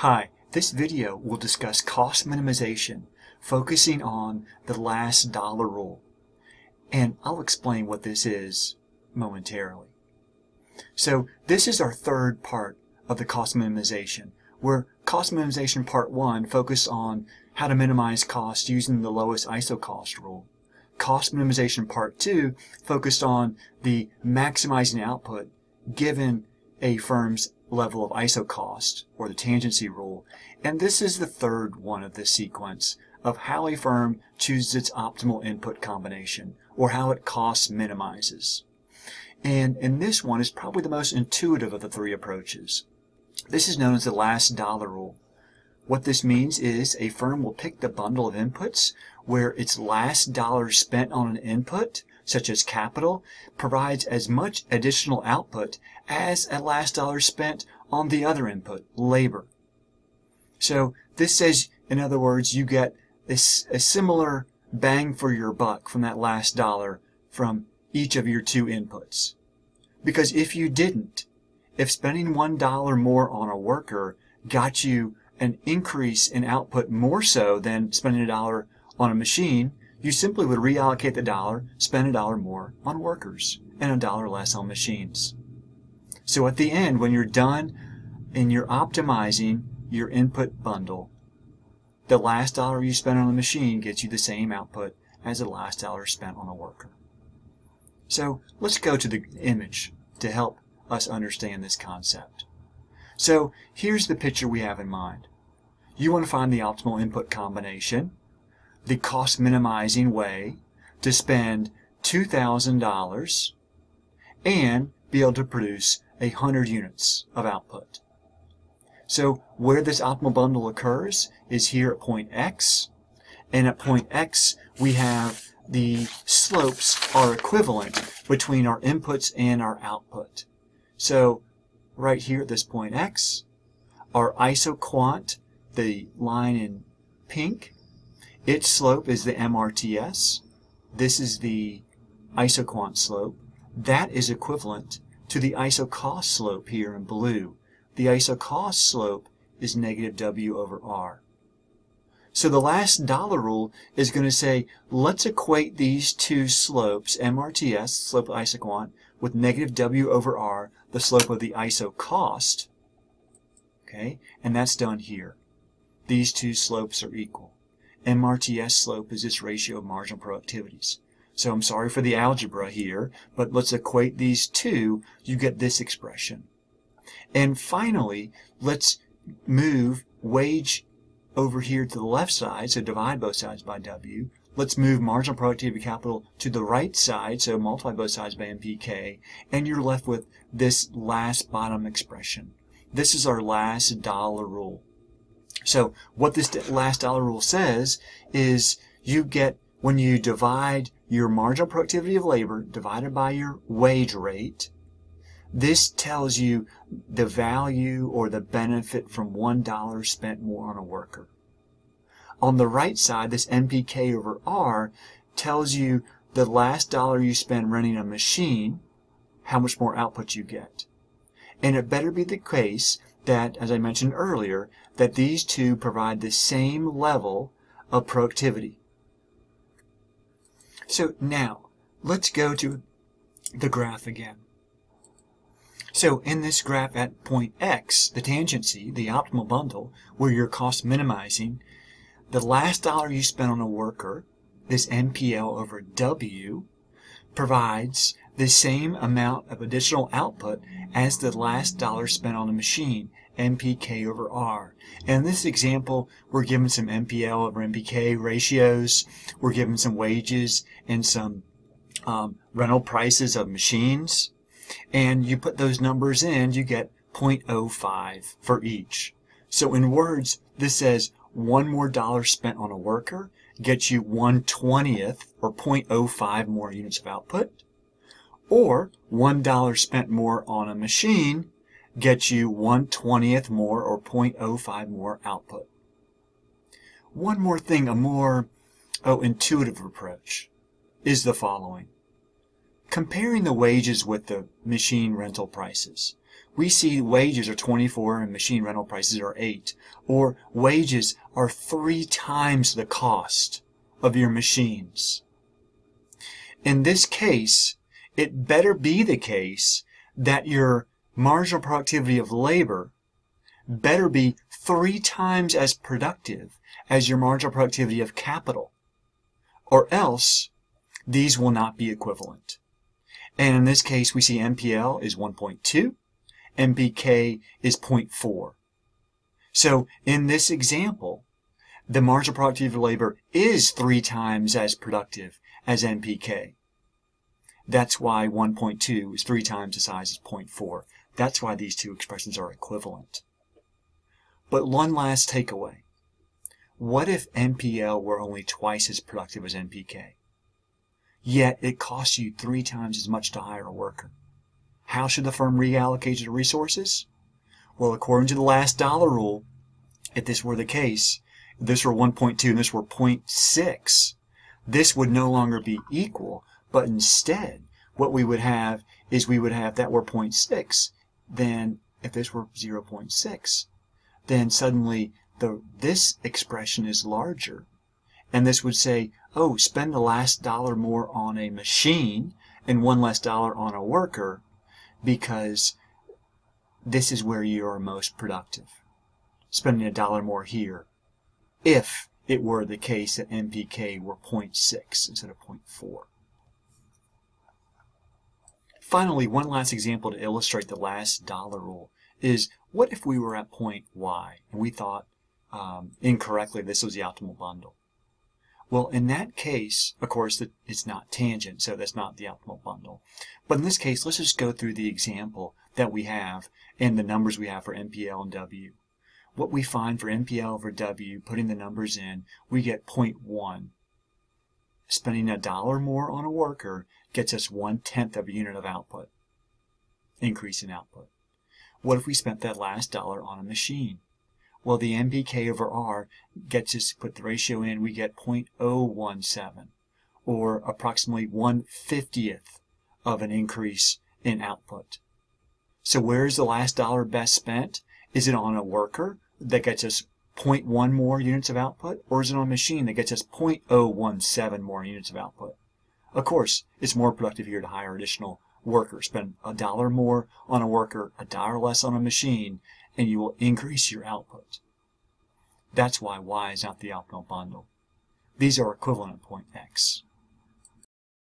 Hi, this video will discuss cost minimization, focusing on the last dollar rule. And I'll explain what this is momentarily. So this is our third part of the cost minimization, where cost minimization part one focused on how to minimize cost using the lowest isocost rule. Cost minimization part two focused on the maximizing output given a firm's level of isocost, or the tangency rule. And this is the third one of this sequence of how a firm chooses its optimal input combination, or how it cost minimizes. And and this one is probably the most intuitive of the three approaches. This is known as the last dollar rule. What this means is a firm will pick the bundle of inputs where its last dollar spent on an input such as capital, provides as much additional output as a last dollar spent on the other input, labor. So this says, in other words, you get a, a similar bang for your buck from that last dollar from each of your two inputs. Because if you didn't, if spending one dollar more on a worker got you an increase in output more so than spending a dollar on a machine, you simply would reallocate the dollar, spend a dollar more on workers, and a dollar less on machines. So at the end, when you're done and you're optimizing your input bundle, the last dollar you spend on a machine gets you the same output as the last dollar spent on a worker. So let's go to the image to help us understand this concept. So here's the picture we have in mind. You want to find the optimal input combination the cost minimizing way to spend $2,000 and be able to produce 100 units of output. So where this optimal bundle occurs is here at point X. And at point X, we have the slopes are equivalent between our inputs and our output. So right here at this point X, our isoquant, the line in pink, its slope is the MRTS. This is the isoquant slope. That is equivalent to the isocost slope here in blue. The isocost slope is negative W over R. So the last dollar rule is going to say, let's equate these two slopes, MRTS, slope of isoquant, with negative W over R, the slope of the isocost. Okay, and that's done here. These two slopes are equal. MRTS slope is this ratio of marginal productivities. So I'm sorry for the algebra here, but let's equate these two, you get this expression. And finally, let's move wage over here to the left side, so divide both sides by W. Let's move marginal productivity capital to the right side, so multiply both sides by MPK, and you're left with this last bottom expression. This is our last dollar rule. So what this last dollar rule says is you get, when you divide your marginal productivity of labor divided by your wage rate, this tells you the value or the benefit from $1 spent more on a worker. On the right side, this MPK over R tells you the last dollar you spend running a machine, how much more output you get. And it better be the case that, as I mentioned earlier, that these two provide the same level of productivity. So now, let's go to the graph again. So in this graph at point X, the tangency, the optimal bundle, where you're cost minimizing, the last dollar you spend on a worker, this MPL over W, provides the same amount of additional output as the last dollar spent on a machine, MPK over R. And in this example, we're given some MPL over MPK ratios, we're given some wages and some um, rental prices of machines, and you put those numbers in, you get 0.05 for each. So in words, this says one more dollar spent on a worker gets you 1 20th or 0.05 more units of output, or $1 spent more on a machine gets you 1 20th more or 0.05 more output. One more thing, a more oh, intuitive approach is the following. Comparing the wages with the machine rental prices. we see wages are 24 and machine rental prices are 8, or wages are three times the cost of your machines. In this case, it better be the case that your marginal productivity of labor better be three times as productive as your marginal productivity of capital, or else these will not be equivalent. And in this case, we see MPL is 1.2, MPK is 0.4. So in this example, the marginal productivity of labor is three times as productive as MPK. That's why 1.2 is three times the size as 0.4. That's why these two expressions are equivalent. But one last takeaway. What if MPL were only twice as productive as MPK? Yet it costs you three times as much to hire a worker. How should the firm reallocate its resources? Well, according to the last dollar rule, if this were the case, if this were 1.2 and this were 0.6, this would no longer be equal, but instead, what we would have is we would have that were 0.6, then if this were 0.6, then suddenly the this expression is larger. And this would say, oh, spend the last dollar more on a machine and one less dollar on a worker because this is where you are most productive. Spending a dollar more here if it were the case that MPK were 0.6 instead of 0.4. Finally, one last example to illustrate the last dollar rule is what if we were at point Y and we thought um, incorrectly this was the optimal bundle? Well, in that case, of course, it's not tangent, so that's not the optimal bundle. But in this case, let's just go through the example that we have and the numbers we have for MPL and W. What we find for MPL over W, putting the numbers in, we get 0.1. Spending a dollar more on a worker gets us one-tenth of a unit of output, increase in output. What if we spent that last dollar on a machine? Well, the MPK over R gets us put the ratio in, we get 0.017, or approximately 1 50th of an increase in output. So where is the last dollar best spent? Is it on a worker that gets us 0.1 more units of output, or is it on a machine that gets us 0.017 more units of output? Of course, it's more productive here to hire additional workers. Spend a dollar more on a worker, a dollar less on a machine, and you will increase your output. That's why Y is not the optimal bundle. These are equivalent at point X.